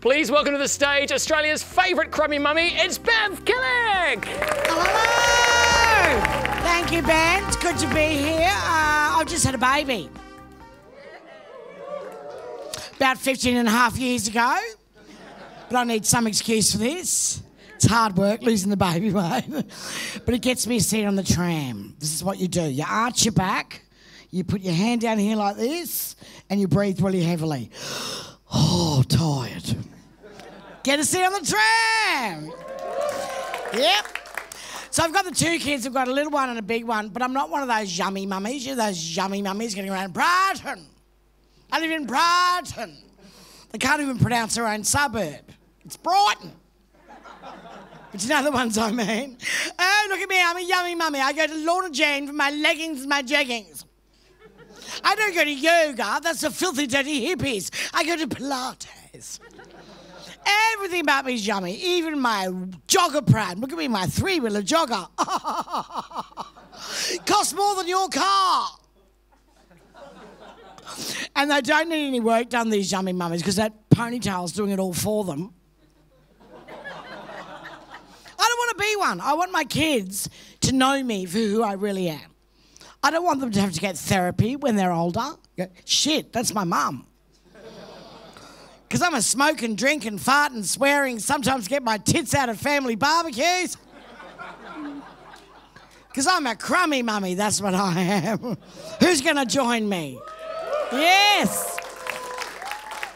Please welcome to the stage Australia's favourite crummy mummy, it's Bev Killick! Hello! Thank you, Ben. It's good to be here. Uh, I've just had a baby. About 15 and a half years ago. But I need some excuse for this. It's hard work losing the baby, but it gets me a seat on the tram. This is what you do you arch your back, you put your hand down here like this, and you breathe really heavily. Oh, tired. Get a seat on the tram. Yep. So I've got the two kids. I've got a little one and a big one, but I'm not one of those yummy mummies. You know those yummy mummies getting around Brighton. I live in Brighton. They can't even pronounce their own suburb. It's Brighton. But you know the ones I mean. Oh, look at me, I'm a yummy mummy. I go to Lorna Jane for my leggings and my jeggings. I don't go to yoga, that's the filthy, dirty hippies. I go to Pilates. Everything about me is yummy, even my jogger pram. Look at me, my three wheeler jogger. Costs more than your car. And they don't need any work done, these yummy mummies, because that ponytail's doing it all for them. I don't want to be one. I want my kids to know me for who I really am. I don't want them to have to get therapy when they're older. Shit, that's my mum. Because I'm a smoking, drinking, farting, swearing, sometimes get my tits out of family barbecues. Because I'm a crummy mummy, that's what I am. Who's going to join me? Yes.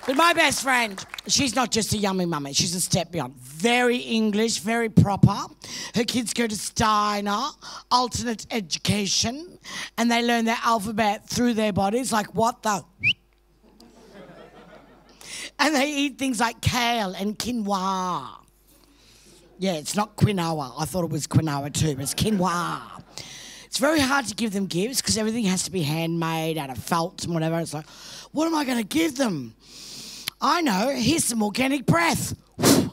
But my best friend, she's not just a yummy mummy, she's a step beyond. Very English, very proper. Her kids go to Steiner, alternate education, and they learn their alphabet through their bodies. Like, what the? and they eat things like kale and quinoa. Yeah, it's not quinoa. I thought it was quinoa too, but it's quinoa. It's very hard to give them gifts because everything has to be handmade out of felt and whatever. It's like, what am I going to give them? I know, here's some organic breath. but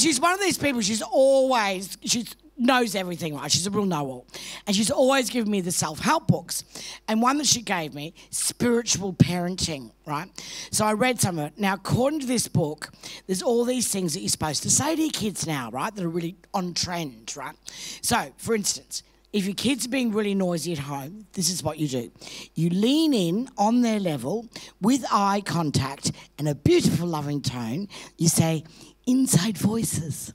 she's one of these people, she's always, she knows everything, right? She's a real know all. And she's always given me the self help books. And one that she gave me, Spiritual Parenting, right? So I read some of it. Now, according to this book, there's all these things that you're supposed to say to your kids now, right? That are really on trend, right? So, for instance, if your kids are being really noisy at home, this is what you do. You lean in on their level with eye contact and a beautiful, loving tone. You say, inside voices.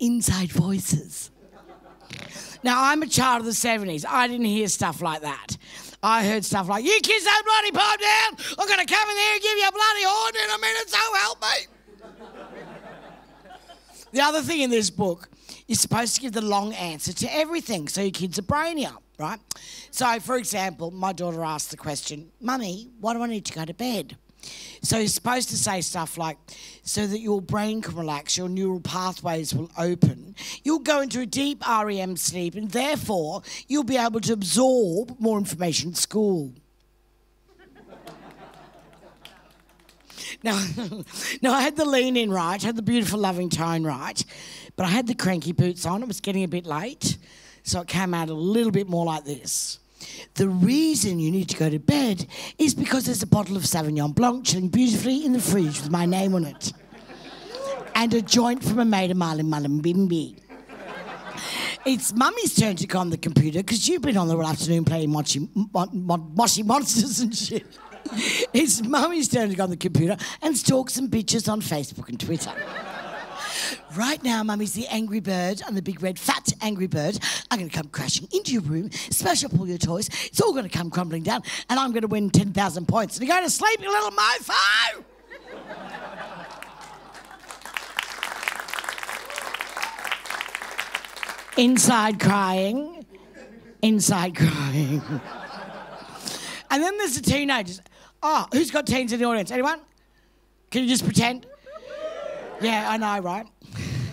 Inside voices. Now, I'm a child of the 70s. I didn't hear stuff like that. I heard stuff like, You kids don't bloody pipe down. I'm going to come in there and give you a bloody horn in a minute, so help me. the other thing in this book you're supposed to give the long answer to everything so your kids are brainier, right? So, for example, my daughter asked the question, Mummy, why do I need to go to bed? So you're supposed to say stuff like, so that your brain can relax, your neural pathways will open, you'll go into a deep REM sleep, and therefore you'll be able to absorb more information at school. Now, now I had the lean in right, had the beautiful loving tone right, but I had the cranky boots on. It was getting a bit late, so it came out a little bit more like this. The reason you need to go to bed is because there's a bottle of Sauvignon Blanc chilling beautifully in the fridge with my name on it. And a joint from a made of Marlin Bimby. It's mummy's turn to go on the computer because you've been on the whole afternoon playing mochi, mo- mo- moshi monsters and shit. It's mummy's turn to go on the computer and stalk some bitches on Facebook and Twitter. Right now, Mummy's the angry bird and the big red fat angry bird. I'm going to come crashing into your room, smash up all your toys. It's all going to come crumbling down, and I'm going to win 10,000 points. And you're going to sleep, you little mofo! Inside crying, inside crying. and then there's the teenagers. Oh, who's got teens in the audience? Anyone? Can you just pretend? Yeah, I know, right?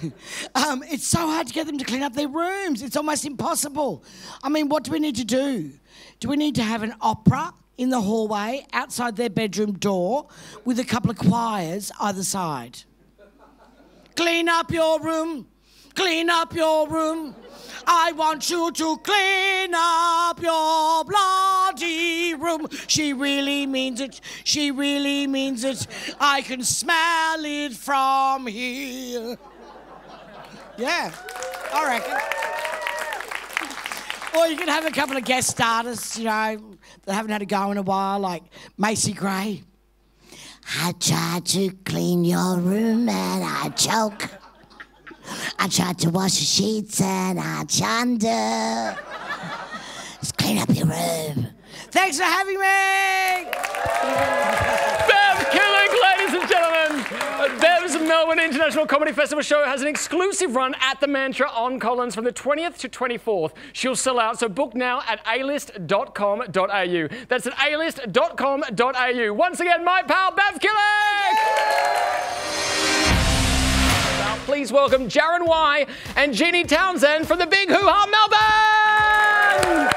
um, it's so hard to get them to clean up their rooms. It's almost impossible. I mean, what do we need to do? Do we need to have an opera in the hallway outside their bedroom door with a couple of choirs either side? Clean up your room. clean up your room. I want you to clean up your bloody room. She really means it. She really means it. I can smell it from here. Yeah, I reckon. Or you can have a couple of guest starters, you know, that haven't had a go in a while, like Macy Gray. I tried to clean your room and I choke. I tried to wash the sheets and I chunder. Just clean up your room. Thanks for having me. International Comedy Festival show has an exclusive run at the Mantra on Collins from the 20th to 24th. She'll sell out, so book now at alist.com.au. That's at alist.com.au. Once again, my pal Bev Killick. Now, please welcome Jaron Y and Jeannie Townsend from the Big Hoo Ha Melbourne.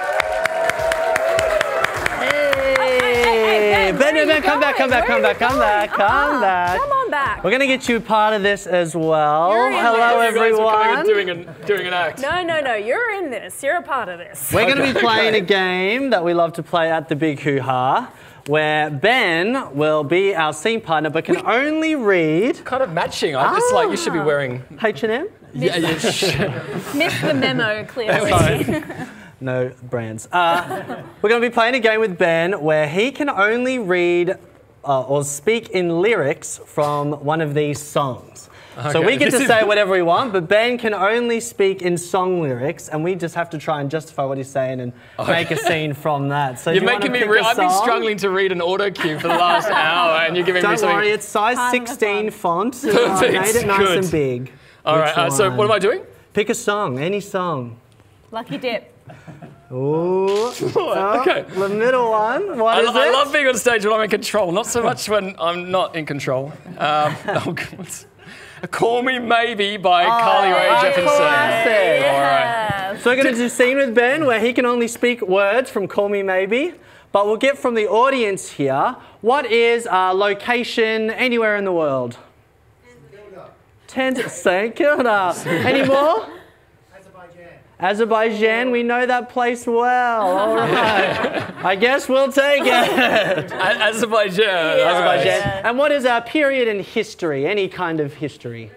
Hey, Ben, Ben, Ben, come back, come back, come back, come back, come uh-huh. back. Come on back. We're gonna get you part of this as well. Hello, this. You guys are coming and everyone. doing an, doing an act. No, no, no. You're in this. You're a part of this. We're gonna be playing okay. a game that we love to play at the Big Hoo Ha, where Ben will be our scene partner, but can only read Kind of matching. I'm just like you should be ah. wearing. H&M. Yeah, yeah. Missed the memo clearly. No brands. Uh, we're going to be playing a game with Ben where he can only read uh, or speak in lyrics from one of these songs. So we get to say whatever we want, but Ben can only speak in song lyrics, and we just have to try and justify what he's saying and make a scene from that. So You're do you wanna making me. pick Re- a I've been struggling to read an auto cue for the last hour, and you're giving me Don't worry, it's size 16 fun. font. Uh, I made it nice Good. and big. All right. Which Uh, so what am I doing? Pick a song, any song. Lucky dip. Ooh. okay. The middle one. What I, is I it? love being on stage when I'm in control. Not so much when I'm not in control. Um, oh, God. Call Me Maybe by Carly Rae Oh, Jepsen. classic. All right. So we're going to do a scene with Ben where he can only speak words from Call Me Maybe, but we'll get from the audience here what is our location anywhere in the world? Tent St Kilda. Any more? Azerbaijan, we know that place well. All right. I guess we'll take it. A- Azerbaijan. Azerbaijan. And what is our period in history? Any kind of history?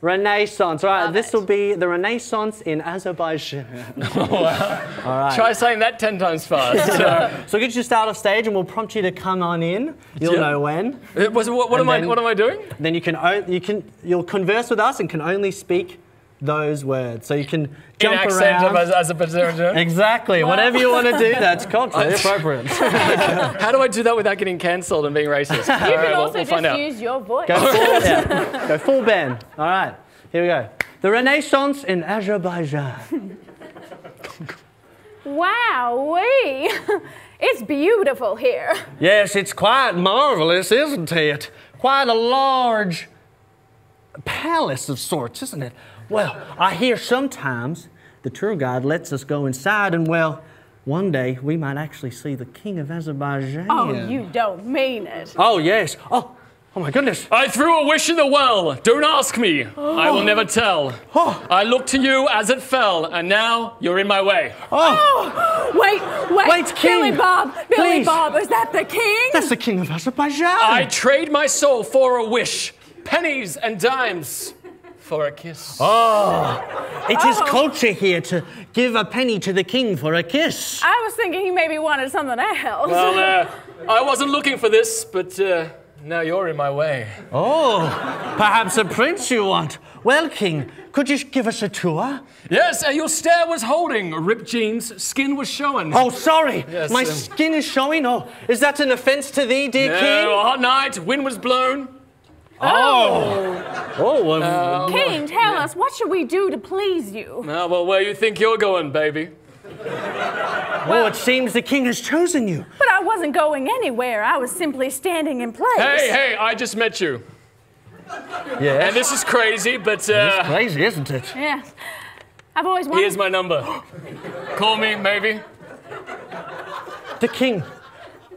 Renaissance. All right, this will be the Renaissance in Azerbaijan. All right. Try saying that ten times fast. Uh, So get you start off stage and we'll prompt you to come on in. You'll Yeah. know when. it was, what, what And am I? What am I doing? Then you can you can you'll converse with us and can only speak those words. So you can In jump accent around. of Az- Azerbaijan. Exactly. Whatever you want to do, that's culturally appropriate. How do I do that without getting cancelled and being racist? You All can right, we'll, also we'll just find out. use your voice. Go full, yeah. Go full Ben. All right. Here we go. The Renaissance in Azerbaijan. Wow, wee! it's beautiful here. Yes, it's quite marvelous, isn't it? Quite a large palace of sorts, isn't it? Well, I hear sometimes the tour guide lets us go inside, and well, one day we might actually see the king of Azerbaijan. Oh, you don't mean it. Oh, yes. Oh, oh my goodness. I threw a wish in the well. Don't ask me. I will never oh. tell. Oh. I looked to you as it fell, and now you're in my way. Oh. oh, Wait, wait, Wait, King. Billy Bob, Billy Please. Bob, is that the king? that's the king of Azerbaijan. I trade my soul for a wish, pennies and dimes for a kiss. Oh it is culture here to give a penny to the king for a kiss. I was thinking he maybe wanted something else. Well, uh, I wasn't looking for this, but uh, now you're in my way. Oh, perhaps a prince you want. Well, king, could you give us a tour? Yes, uh, your stare was holding. Ripped jeans, skin was showing. Oh, sorry. Yes, My um, skin is showing. Oh, is that an offense to thee, dear No, king? a hot night, wind was blown. Oh. Oh, well, King, tell us, what should we do to please you? Ah, well, where you think you're going, baby? oh, it seems the king has chosen you. But I wasn't going anywhere. I was simply standing in place. Hey, hey, I just met you. Yeah. And this is crazy, but uh, crazy, isn't it? Yeah. I've always wanted. here's my number. Call me, maybe. The king.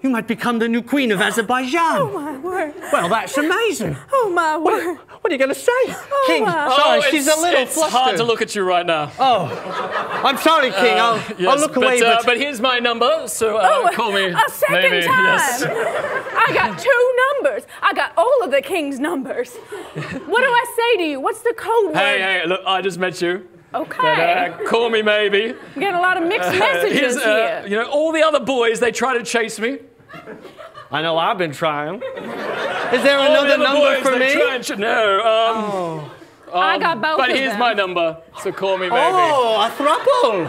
You might become the new queen of Azerbaijan. Oh my word. Well, that's amazing. Oh my word. What are you going to say? Oh, King, wow. sorry, oh, she's a little it's flustered. hard to look at you right now. Oh, I'm sorry, King. I'll, I'll look but, away. uh, but, but here's my number, so uh, Oh, call me. a second maybe. time. Yes. I got two numbers. I got all of the king's numbers. What do I say to you? What's the code word? Hey, hey, look, I just met you. But, Okay. uh, call me maybe. I'm getting a lot of mixed messages Here's, uh, here. you know, all the other boys, they try to chase me. I know I've been trying. Is there All the another other number boys, for me? try and ch- no, um, I got both but of here's them. my number, so call me maybe. Oh, a thruple.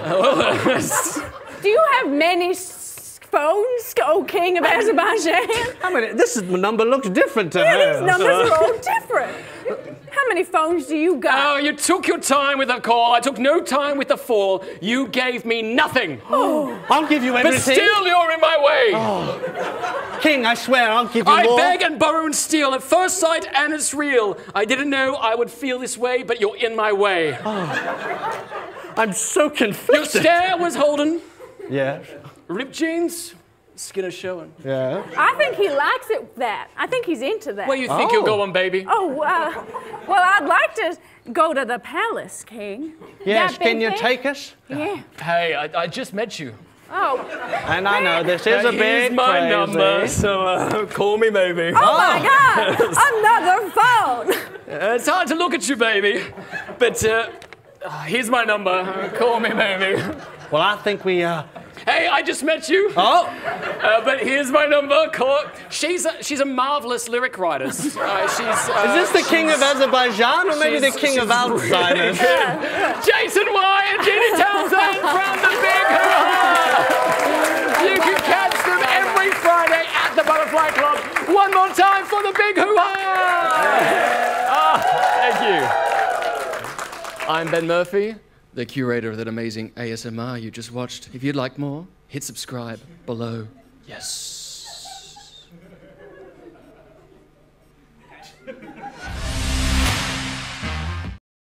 Do you have many phones, O King of Azerbaijan? I mean, this is, number looks different to Yeah, her. these numbers are all different. How many phones do you got? Oh, you took your time with the call. I took no time with the fall. You gave me nothing. Oh. I'll give you everything. But still, you're in my way. Oh. King, I swear I'll give you I more. beg and borrow and steal at first sight, and it's real. I didn't know I would feel this way, but you're in my way. Oh. I'm so confused. Your stare was holding. Yes. Ripped jeans, skin is showing. Yeah. I think he likes it that. I think he's into that. Where you think Oh. you're going, baby? Oh, uh, well, I'd like to go to the palace, King. Yes, can you thing? take us? Yeah. Hey, I, I just met you. Oh. And I know this is a Here's bit my crazy. number, so uh, call me maybe. Oh my God! Another phone. Uh, it's hard to look at you, baby. But uh, uh, here's my number. Uh, call me maybe. Well, I think we. Hey, I just met you. Oh, Uh, but here's my number. Call. She's a, she's a marvelous lyric writer. Uh, she's. Uh, is this the king of Azerbaijan or maybe the king of she's Alzheimer's? Jason White and Jenny Townsend from the Big Hoo-Ha. You can catch them every Friday at the Butterfly Club. One more time for the Big Hoo-Ha. Ah, thank you. I'm Ben Murphy, the curator of that amazing ASMR you just watched. If you'd like more, hit subscribe below. Yes.